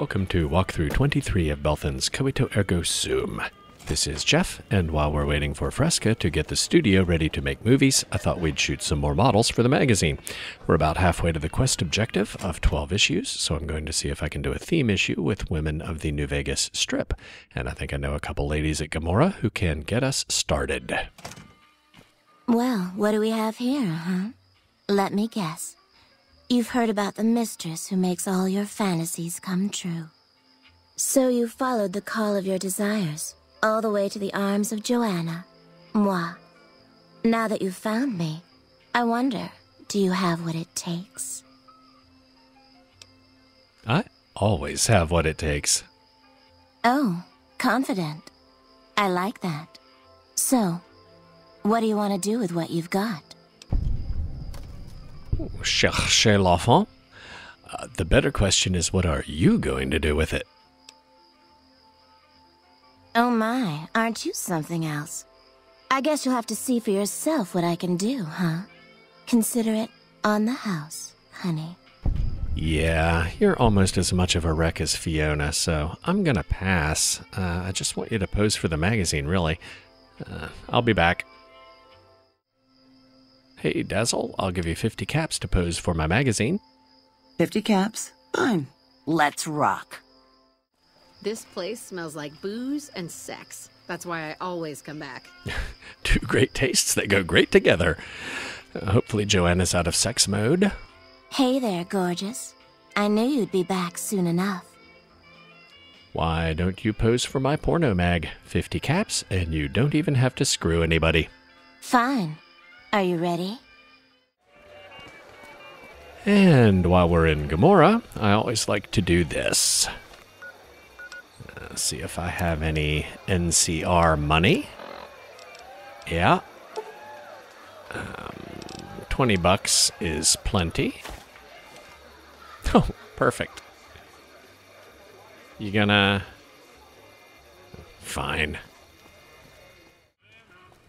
Welcome to walkthrough 23 of Belthan's Coito Ergo Sum. This is Jeff, and while we're waiting for Fresca to get the studio ready to make movies, I thought we'd shoot some more models for the magazine. We're about halfway to the quest objective of 12 issues, so I'm going to see if I can do a theme issue with women of the New Vegas Strip. And I think I know a couple ladies at Gomorrah who can get us started. Well, what do we have here, huh? Let me guess. You've heard about the mistress who makes all your fantasies come true. So you followed the call of your desires, all the way to the arms of Joanna, moi. Now that you've found me, I wonder, do you have what it takes? I always have what it takes. Oh, confident. I like that. So, what do you want to do with what you've got? Cherchez l'enfant. Uh, the better question is, what are you going to do with it? Oh my, aren't you something else? I guess you'll have to see for yourself what I can do, huh? Consider it on the house, honey. Yeah, you're almost as much of a wreck as Fiona, so I'm gonna pass. Uh, I just want you to pose for the magazine, really. Uh, I'll be back. Hey, Dazzle, I'll give you 50 caps to pose for my magazine. 50 caps? Fine. Let's rock. This place smells like booze and sex. That's why I always come back. Two great tastes that go great together. Uh, hopefully, Joanna's out of sex mode. Hey there, gorgeous. I knew you'd be back soon enough. Why don't you pose for my porno mag? 50 caps, and you don't even have to screw anybody. Fine. Are you ready? And while we're in Gomorrah, I always like to do this. Uh, see if I have any NCR money. Yeah. Um, 20 bucks is plenty. Oh, perfect. You gonna. Fine.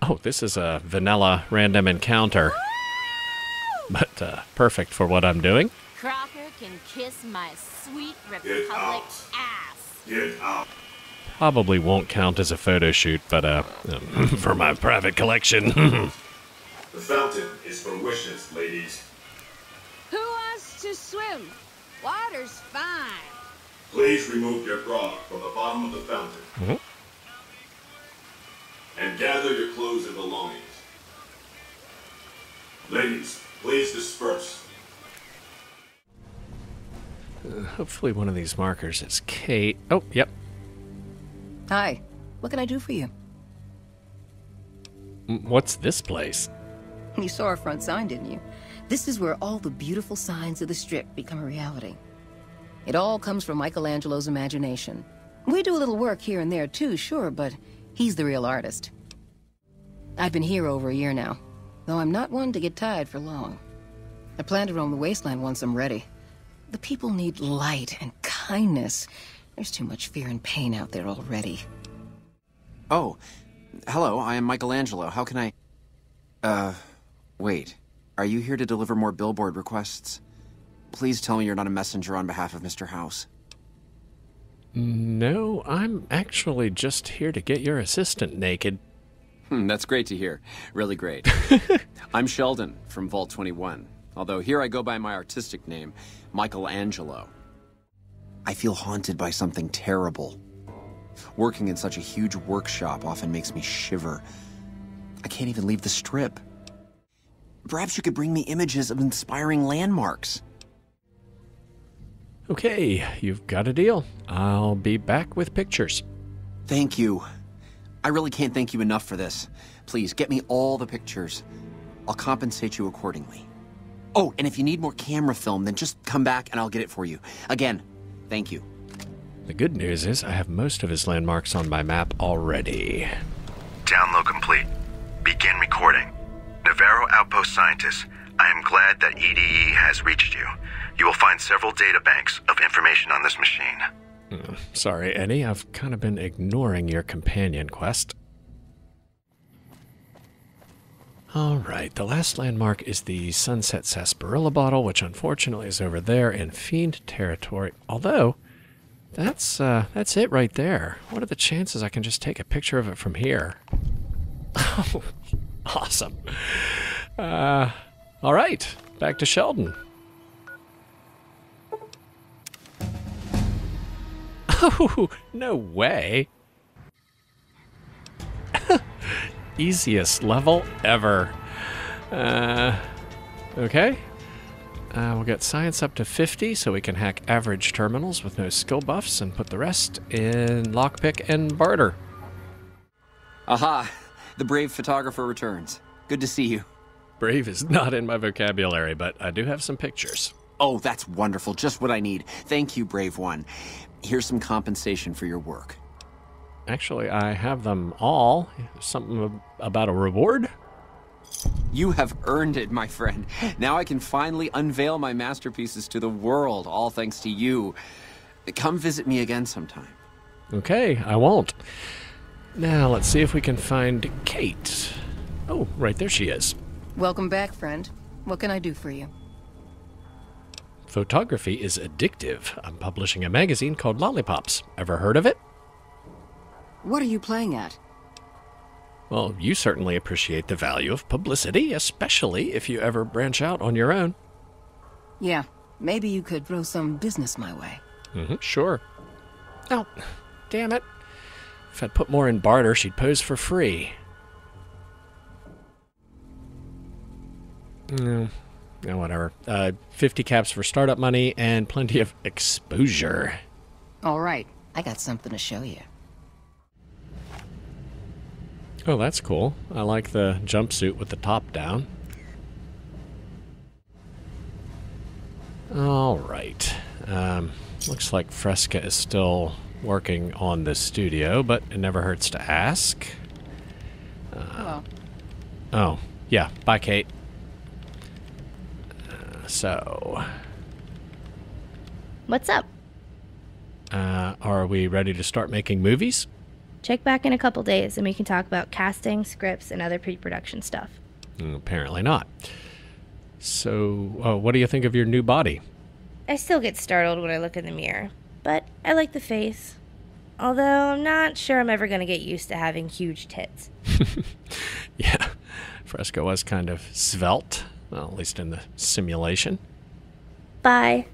Oh, this is a vanilla random encounter. But uh, perfect for what I'm doing. Crocker can kiss my sweet Republic out. ass. Get out. Probably won't count as a photo shoot, but uh, um, for my private collection. The fountain is for wishes, ladies. Who wants to swim? Water's fine. Please remove your grog from the bottom of the fountain. Mhm. And gather your clothes and belongings. Ladies, please disperse. Uh, hopefully, one of these markers is Kate. Oh, yep. Hi. What can I do for you? What's this place? You saw our front sign, didn't you? This is where all the beautiful signs of the strip become a reality. It all comes from Michelangelo's imagination. We do a little work here and there too, sure, but he's the real artist. I've been here over a year now, though I'm not one to get tied for long. I plan to roam the wasteland once I'm ready. The people need light and kindness. There's too much fear and pain out there already. Oh, hello, I am Michelangelo. How can I. Uh, wait. Are you here to deliver more billboard requests? Please tell me you're not a messenger on behalf of Mr. House. No, I'm actually just here to get your assistant naked. Hmm, that's great to hear. Really great. I'm Sheldon from Vault 21, although here I go by my artistic name, Michelangelo. I feel haunted by something terrible. Working in such a huge workshop often makes me shiver. I can't even leave the strip. Perhaps you could bring me images of inspiring landmarks. Okay, you've got a deal. I'll be back with pictures. Thank you. I really can't thank you enough for this. Please, get me all the pictures. I'll compensate you accordingly. Oh, and if you need more camera film, then just come back and I'll get it for you. Again, thank you. The good news is I have most of his landmarks on my map already. Download complete. Begin recording. Navarro Outpost Scientist, I am glad that EDE has reached you. You will find several data banks of information on this machine. Sorry, Eddie, I've kind of been ignoring your companion quest. All right, the last landmark is the Sunset Sarsaparilla bottle, which unfortunately is over there in Fiend territory. Although, That's uh, that's it right there. What are the chances I can just take a picture of it from here? Awesome. Uh, all right, back to Sheldon. No way. Easiest level ever. Uh, okay. Uh, we'll get science up to 50 so we can hack average terminals with no skill buffs and put the rest in lockpick and barter. Aha! The brave photographer returns. Good to see you. Brave is not in my vocabulary, but I do have some pictures. Oh, that's wonderful. Just what I need. Thank you, brave one. Here's some compensation for your work. Actually, I have them all. Something about a reward? You have earned it, my friend. Now I can finally unveil my masterpieces to the world, all thanks to you. Come visit me again sometime. Okay, I won't. Now, let's see if we can find Kate. Oh, right there she is. Welcome back, friend. What can I do for you? Photography is addictive. I'm publishing a magazine called Lollipops. Ever heard of it? What are you playing at? Well, you certainly appreciate the value of publicity, especially if you ever branch out on your own. Yeah, maybe you could throw some business my way. Mm-hmm, sure. Oh, damn it. If I'd put more in barter, she'd pose for free. No, no, whatever. Uh, 50 caps for startup money and plenty of exposure. All right, I got something to show you. Oh, that's cool. I like the jumpsuit with the top down. All right. Um, looks like Fresca is still working on this studio, but it never hurts to ask. Hello. Oh, yeah. Bye, Kate. So, What's up? uh, are we ready to start making movies? Check back in a couple days and we can talk about casting, scripts, and other pre production stuff. Mm, Apparently not. So, uh, what do you think of your new body? I still get startled when I look in the mirror, but I like the face. Although I'm not sure I'm ever going to get used to having huge tits. Yeah, Fresco was kind of svelte, well, at least in the simulation. Bye.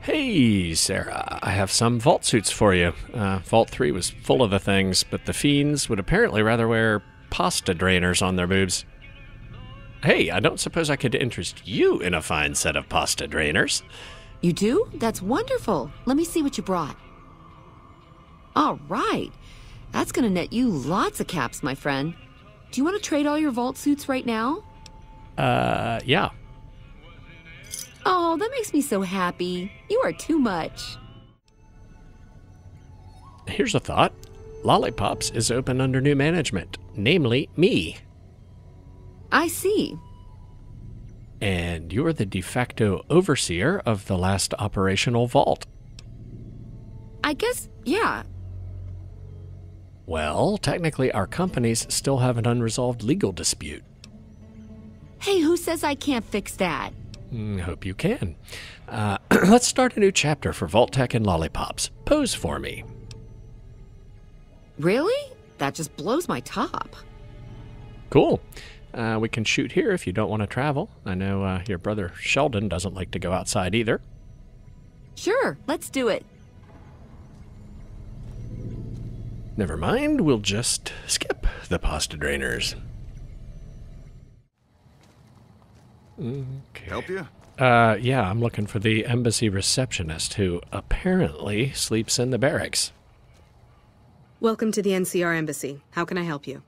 Hey, Sarah, I have some vault suits for you. Uh, vault 3 was full of the things, but the fiends would apparently rather wear pasta drainers on their boobs. Hey, I don't suppose I could interest you in a fine set of pasta drainers. You do? That's wonderful. Let me see what you brought. All right. That's gonna net you lots of caps, my friend. Do you want to trade all your vault suits right now? Uh, yeah. Oh, that makes me so happy. You are too much. Here's a thought Lollipops is open under new management, namely me. I see. And you're the de facto overseer of the last operational vault. I guess, yeah. Well, technically, our companies still have an unresolved legal dispute. Hey, who says I can't fix that? Mm, hope you can. Uh, let's start a new chapter for Vault-Tec and Lollipops. Pose for me. Really? That just blows my top. Cool. Uh, we can shoot here if you don't want to travel. I know uh, your brother Sheldon doesn't like to go outside either. Sure, let's do it. Never mind, we'll just skip the pasta drainers. Okay. Help you? Uh, yeah, I'm looking for the embassy receptionist who apparently sleeps in the barracks. Welcome to the NCR Embassy. How can I help you?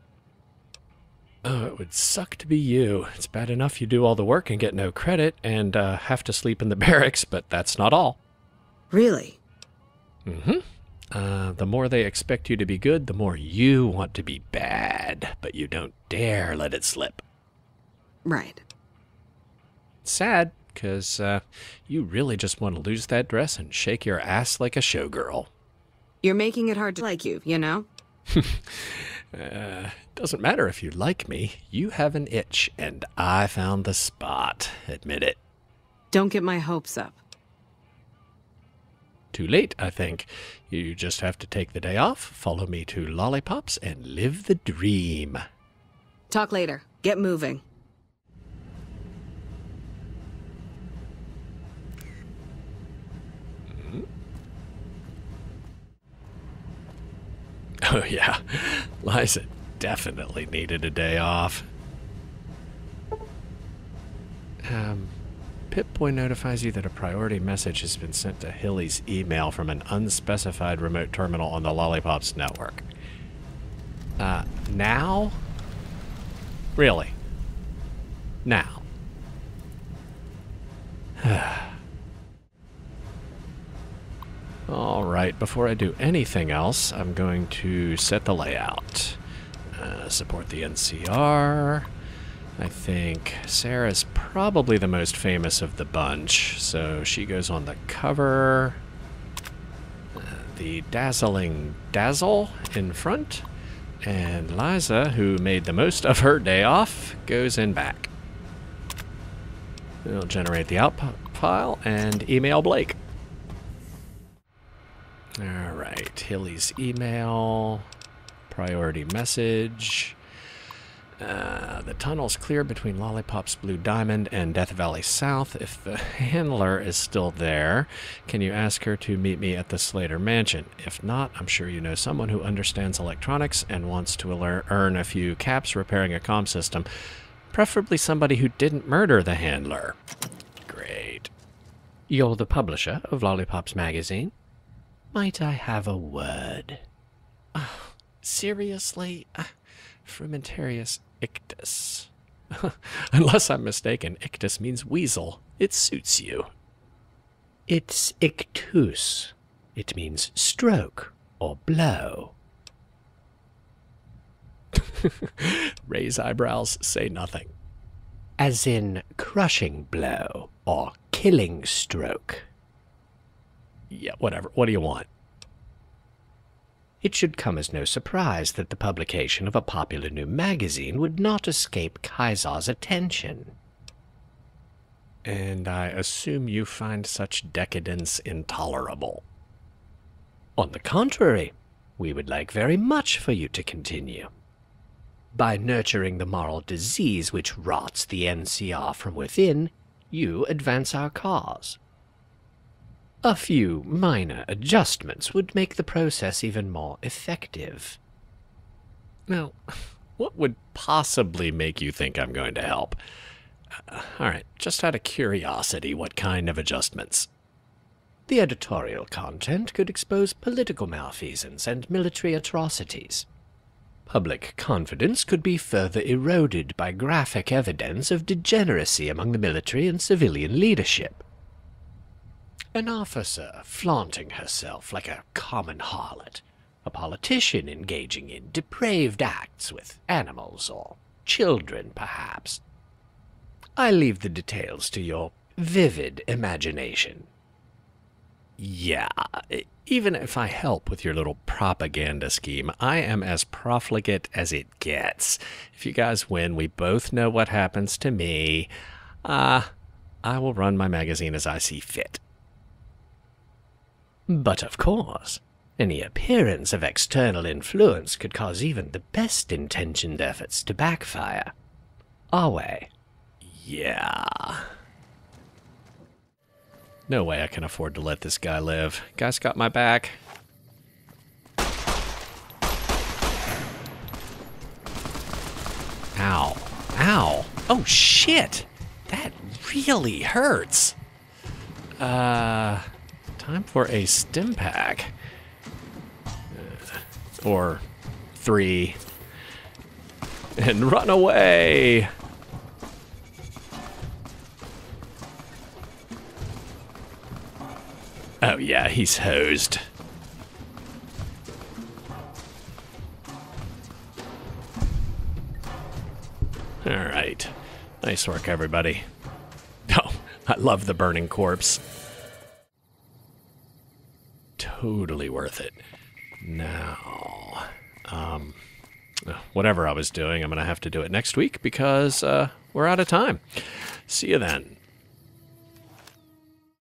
Oh, it would suck to be you. It's bad enough you do all the work and get no credit and uh, have to sleep in the barracks, but that's not all. Really? Mm-hmm. Uh, the more they expect you to be good, the more you want to be bad, but you don't dare let it slip. Right. Sad, because uh, you really just want to lose that dress and shake your ass like a showgirl. You're making it hard to like you, you know? Uh, doesn't matter if you like me. You have an itch, and I found the spot. Admit it. Don't get my hopes up. Too late, I think. You just have to take the day off, follow me to Lollipops, and live the dream. Talk later. Get moving. Oh, yeah. Liza definitely needed a day off. Um, Pip-Boy notifies you that a priority message has been sent to Hilly's email from an unspecified remote terminal on the Lollipops network. Uh, now? Really? Now. All right, before I do anything else, I'm going to set the layout. Uh, support the NCR. I think Sarah's probably the most famous of the bunch, so she goes on the cover. Uh, the dazzling Dazzle in front, and Liza, who made the most of her day off, goes in back. It'll generate the output file and email Blake. All right, Hilly's email, priority message. Uh, the tunnel's clear between Lollipop's Blue Diamond and Death Valley South. If the handler is still there, can you ask her to meet me at the Slater Mansion? If not, I'm sure you know someone who understands electronics and wants to earn a few caps repairing a comm system. Preferably somebody who didn't murder the handler. Great. You're the publisher of Lollipops Magazine? Might I have a word? Oh, seriously? Uh, Frumentarius ictus. Unless I'm mistaken, ictus means weasel. It suits you. It's ictus. It means stroke or blow. Raise eyebrows, say nothing. As in crushing blow or killing stroke. Yeah, whatever. What do you want? It should come as no surprise that the publication of a popular new magazine would not escape Caesar's attention. And I assume you find such decadence intolerable. On the contrary, we would like very much for you to continue. By nurturing the moral disease which rots the NCR from within, you advance our cause. A few minor adjustments would make the process even more effective. Now, what would possibly make you think I'm going to help? Uh, all right, just out of curiosity, what kind of adjustments? The editorial content could expose political malfeasance and military atrocities. Public confidence could be further eroded by graphic evidence of degeneracy among the military and civilian leadership. An officer flaunting herself like a common harlot, a politician engaging in depraved acts with animals or children, perhaps. I leave the details to your vivid imagination. Yeah, even if I help with your little propaganda scheme, I am as profligate as it gets. If you guys win, we both know what happens to me. Ah, uh, I will run my magazine as I see fit. But of course, any appearance of external influence could cause even the best intentioned efforts to backfire. Our way. Yeah. No way I can afford to let this guy live. Guy's got my back. Ow. Ow. Oh, shit. That really hurts. Uh, time for a Stimpak. Uh, or three. And run away. Oh, yeah, he's hosed. All right. Nice work, everybody. Oh, I love the burning corpse. Totally worth it. Now, um, whatever I was doing, I'm going to have to do it next week because uh, we're out of time. See you then.